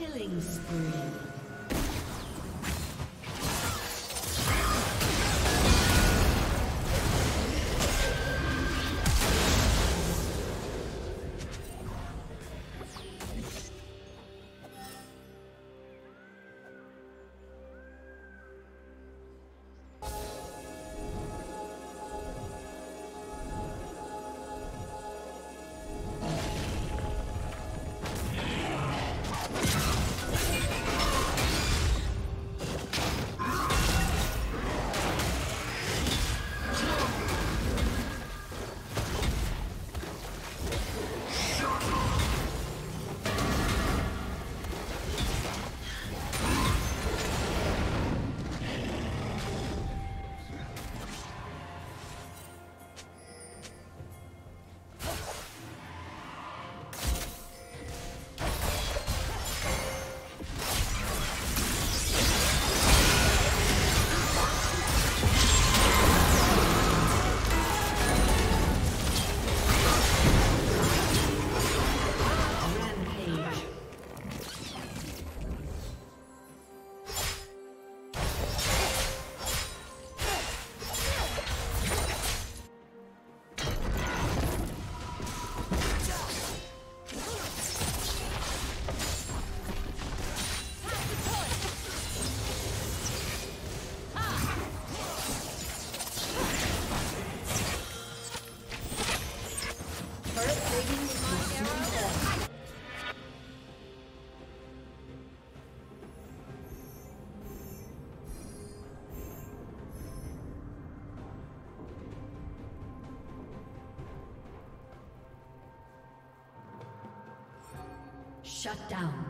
Killing spree. Shut down.